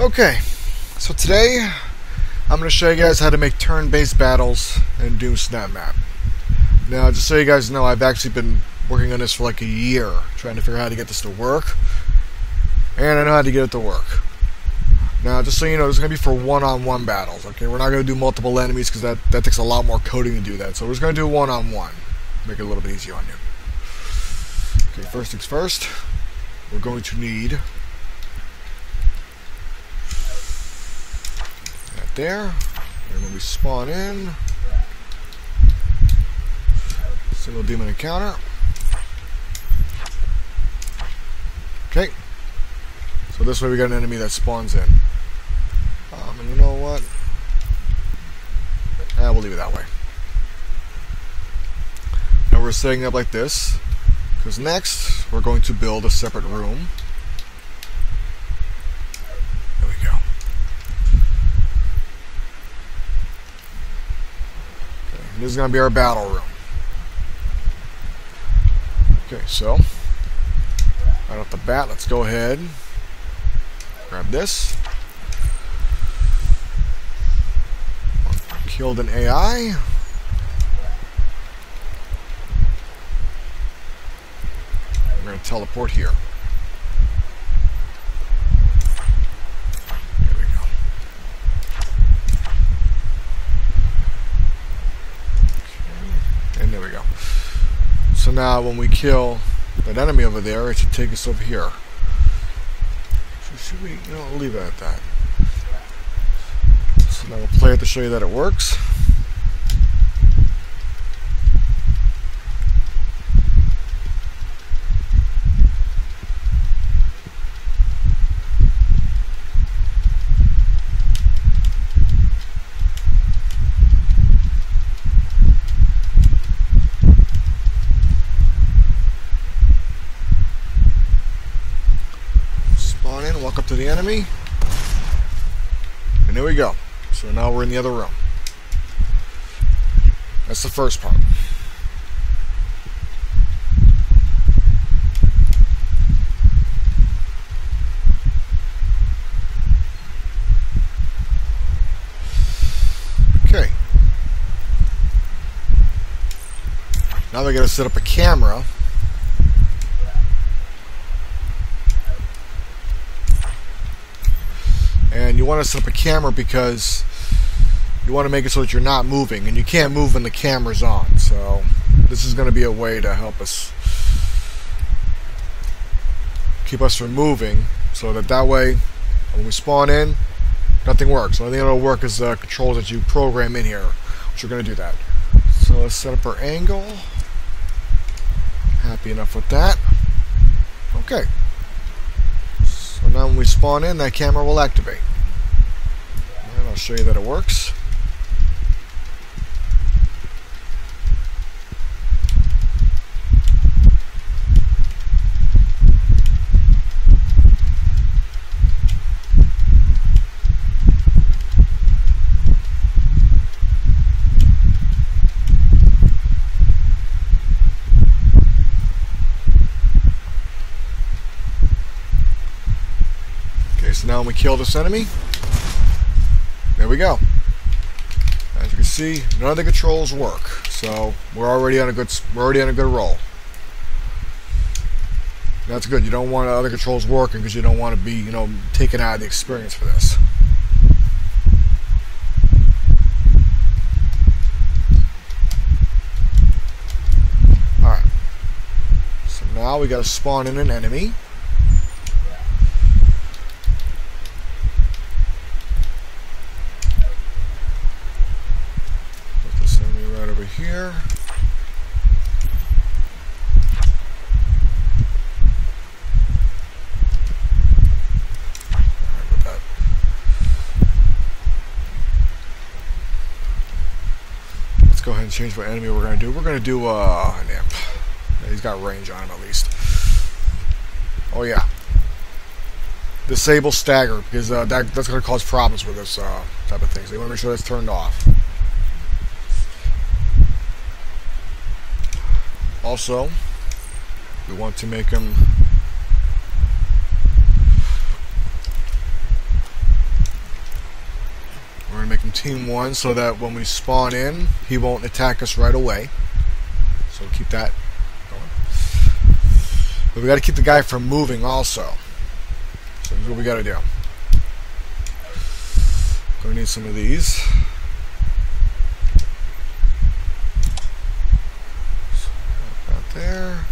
Okay, so today I'm going to show you guys how to make turn-based battles in Doom SnapMap. Now, just so you guys know, I've actually been working on this for like a year, trying to figure out how to get this to work, and I know how to get it to work. Now, just so you know, this is going to be for one-on-one battles, okay? We're not going to do multiple enemies because that, that takes a lot more coding to do that, so we're just going to do one-on-one. Make it a little bit easier on you. Okay, first things first, we're going to need there. And when we spawn in, single demon encounter. Okay. So this way we got an enemy that spawns in. Um, and you know what? Eh, we'll leave it that way. Now we're setting up like this. Because next, we're going to build a separate room. This is going to be our battle room. Okay, so right off the bat, let's go ahead, grab this. Killed an AI. We're going to teleport here. So now when we kill that enemy over there, it should take us over here. So should we, you know, leave it at that. So now we'll play it to show you that it works. walk up to the enemy. And there we go. So now we're in the other room. That's the first part. Okay. Now we got to set up a camera and you want to set up a camera because you want to make it so that you're not moving and you can't move when the camera's on. So this is going to be a way to help us keep us from moving so that that way when we spawn in nothing works. The only thing that'll work is the controls that you program in here which we're going to do that. So let's set up our angle. Happy enough with that. Okay. So now when we spawn in, that camera will activate. Show you that it works. Okay, so now we kill this enemy, there we go. As you can see, none of the controls work. So we're already on a good we're already on a good roll. That's good. You don't want other controls working because you don't want to be, you know, taken out of the experience for this. Alright. So now we gotta spawn in an enemy. Here. Let's go ahead and change what enemy we're going to do. We're going to do uh, an imp. He's got range on him at least. Oh yeah. Disable stagger because uh, that, that's going to cause problems with this uh, type of thing. So you want to make sure that's turned off. Also, we want to make them We're going to make him team one so that when we spawn in, he won't attack us right away. So keep that going. But we got to keep the guy from moving also. So here's what we got to do. Gonna need some of these. So, about there.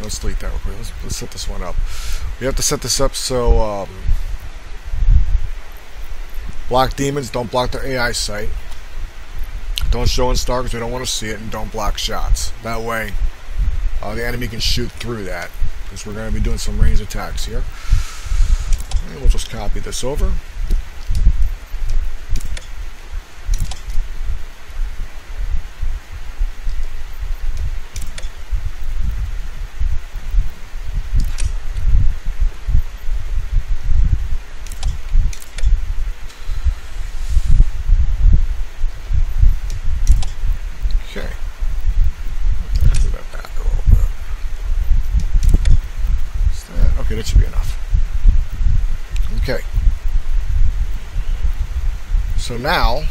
let's delete that real quick. Let's, let's, set this one up. We have to set this up so um, block demons, don't block their AI sight. Don't show in star because we don't want to see it, and don't block shots. That way, uh, the enemy can shoot through that because we're going to be doing some range attacks here. And we'll just copy this over. So now,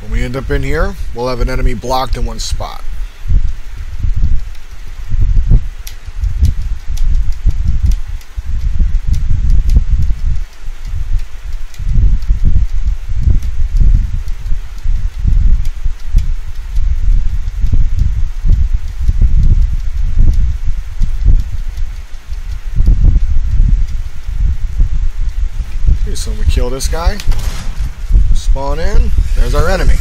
when we end up in here, we'll have an enemy blocked in one spot. So we kill this guy spawn in. There's our enemy.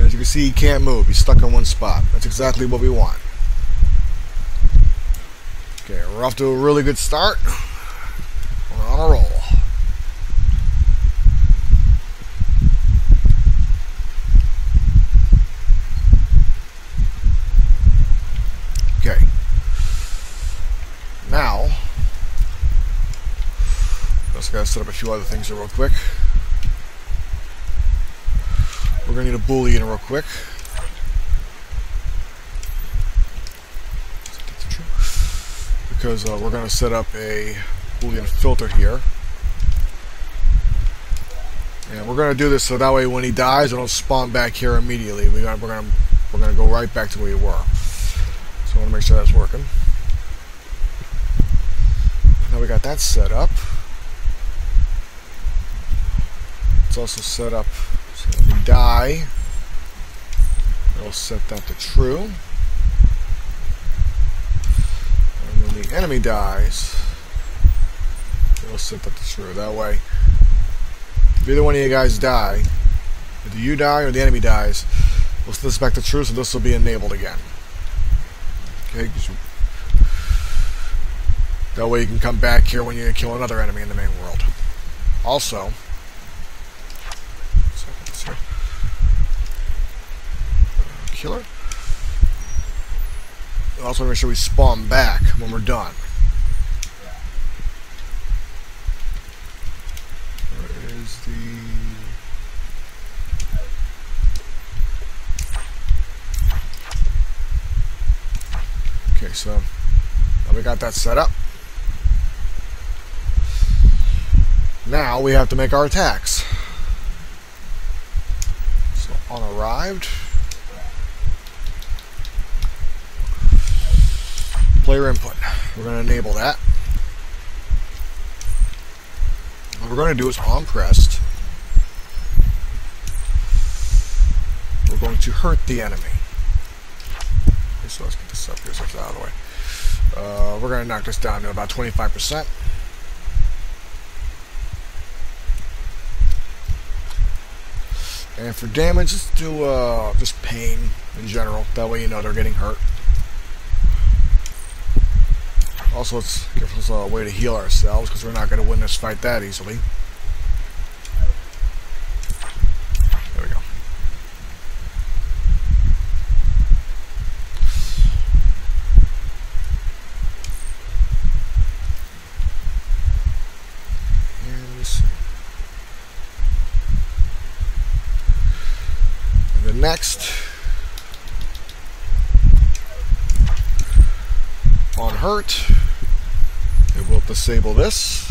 As you can see, he can't move. He's stuck in one spot. That's exactly what we want. Okay, we're off to a really good start. We're on a roll. Okay. Now, just gotta set up a few other things here real quick. We're gonna need a boolean real quick. Because uh, we're gonna set up a boolean filter here. And we're gonna do this so that way when he dies, it'll spawn back here immediately. We are gonna we're gonna go right back to where we were. So I want to make sure that's working. Now we got that set up. It's also set up so when we die, it'll set that to true. And when the enemy dies, it'll set that to true. That way, if either one of you guys die, either you die or the enemy dies, we'll set this back to true, so this will be enabled again. Okay, that way you can come back here when you kill another enemy in the main world. Also, killer. We also make sure we spawn back when we're done. Where is the... Okay, so we got that set up. Now we have to make our attacks. So on arrived. Player input. We're going to enable that. What we're going to do is on pressed. We're going to hurt the enemy. Okay, so let's get this up here so it's out of the way. Uh, we're going to knock this down to about 25%. And for damage, let's do uh, just pain in general. That way you know they're getting hurt. Also, let's give us a way to heal ourselves, because we're not going to win this fight that easily. There we go. And the next, on hurt, disable this.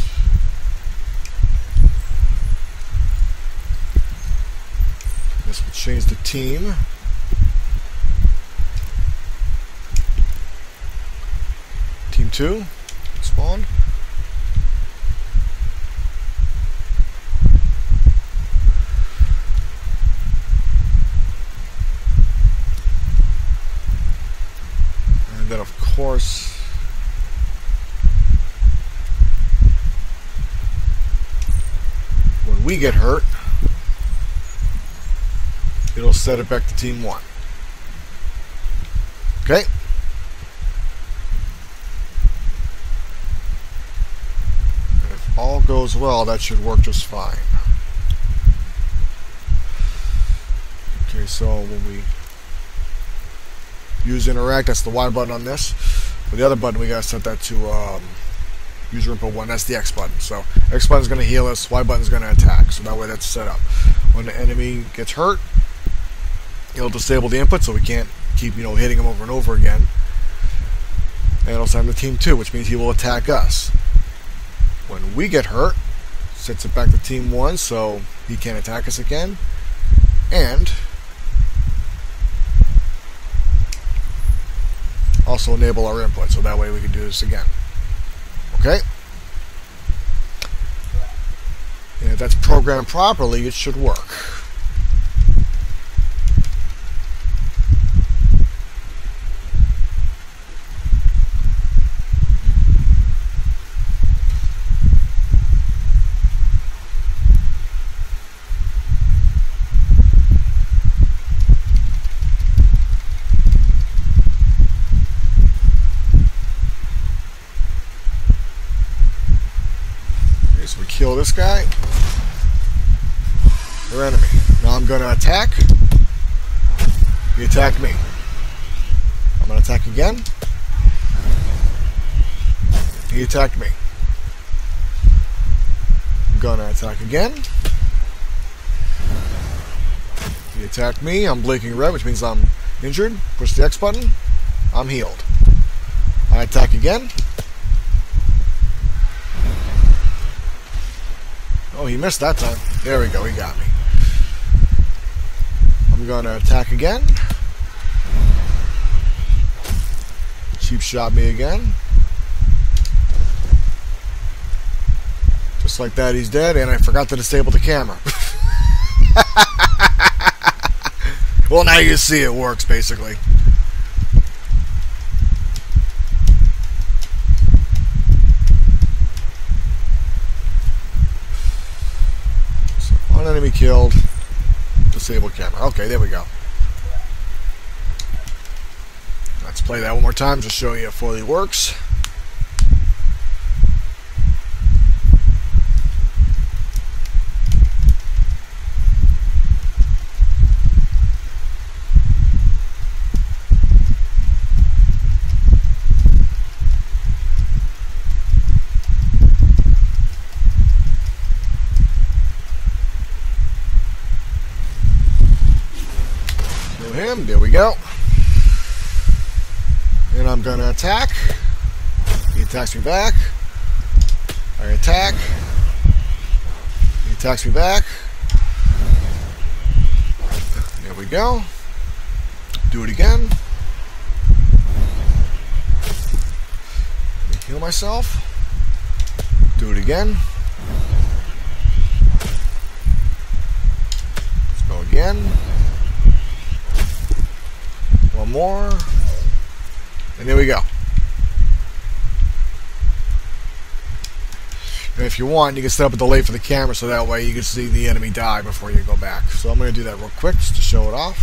This will change the team. Team 2, spawn. And then of course when we get hurt it'll set it back to team 1. Okay? And if all goes well, that should work just fine. Okay, so when we use interact, that's the Y button on this. But the other button, we gotta set that to um, user input 1, that's the X button. So X button is gonna heal us, Y button is gonna attack. So that way that's set up. When the enemy gets hurt, it'll disable the input so we can't keep, you know, hitting him over and over again. And it'll send him to team 2, which means he will attack us. When we get hurt, sets it back to team 1 so he can't attack us again. And also enable our input so that way we can do this again. Okay? And if that's programmed properly, it should work. Okay, so we kill this guy. Their enemy. Now I'm going to attack. He attacked me. I'm going to attack again. He attacked me. I'm going to attack again. He attacked me. I'm blinking red, which means I'm injured. Push the X button. I'm healed. I attack again. Oh, he missed that time. There we go, he got me. I'm going to attack again. Cheap shot me again. Just like that, he's dead, and I forgot to disable the camera. well, now you see it works, basically. One enemy killed. Disable camera. Okay, there we go. Let's play that one more time to show you it fully works. Kill him. There we go. And I'm to attack. He attacks me back. I attack. He attacks me back. There we go. Do it again. Heal myself. Do it again. Let's go again. One more. And there we go. And if you want, you can set up a delay for the camera so that way you can see the enemy die before you go back. So I'm going to do that real quick just to show it off.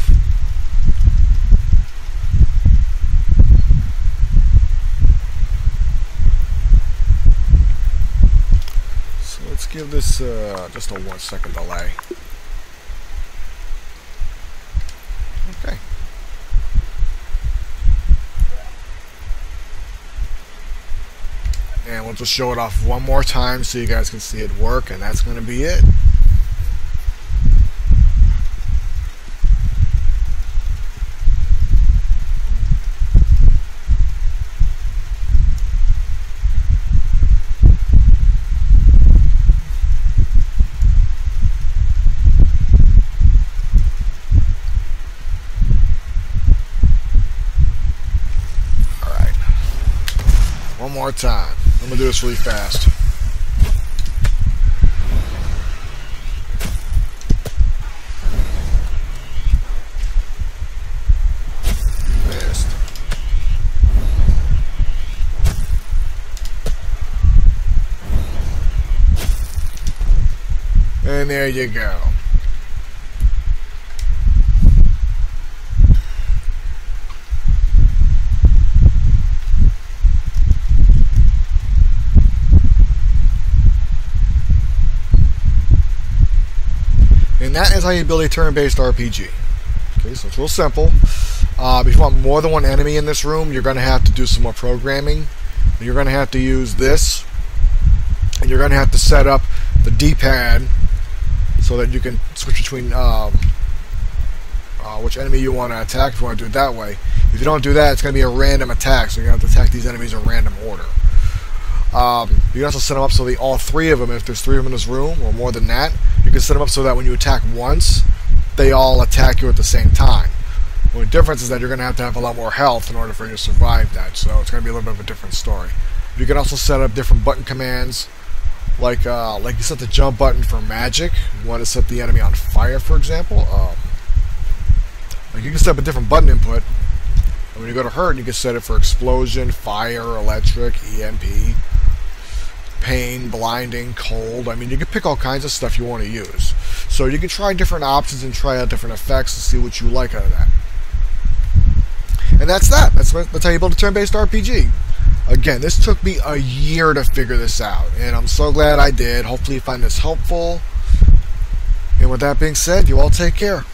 So let's give this uh, just a one second delay. To show it off one more time so you guys can see it work and that's going to be it. more time. I'm gonna do this really fast. And there you go. And that is how you build a turn-based RPG. Okay, so it's real simple. Uh, if you want more than one enemy in this room, you're going to have to do some more programming. You're going to have to use this, and you're going to have to set up the D-pad so that you can switch between um, uh, which enemy you want to attack if you want to do it that way. If you don't do that, it's going to be a random attack, so you're going to have to attack these enemies in random order. Um, you can also set them up so that all three of them, if there's three of them in this room, or more than that, you can set them up so that when you attack once, they all attack you at the same time. The only difference is that you're going to have to have a lot more health in order for you to survive that, so it's going to be a little bit of a different story. You can also set up different button commands, like uh, like you set the jump button for magic. You want to set the enemy on fire, for example. Um, like you can set up a different button input. And when you go to hurt, you can set it for explosion, fire, electric, EMP pain, blinding, cold. I mean, you can pick all kinds of stuff you want to use. So you can try different options and try out different effects and see what you like out of that. And that's that. That's, that's how you build a turn-based RPG. Again, this took me a year to figure this out, and I'm so glad I did. Hopefully you find this helpful. And with that being said, you all take care.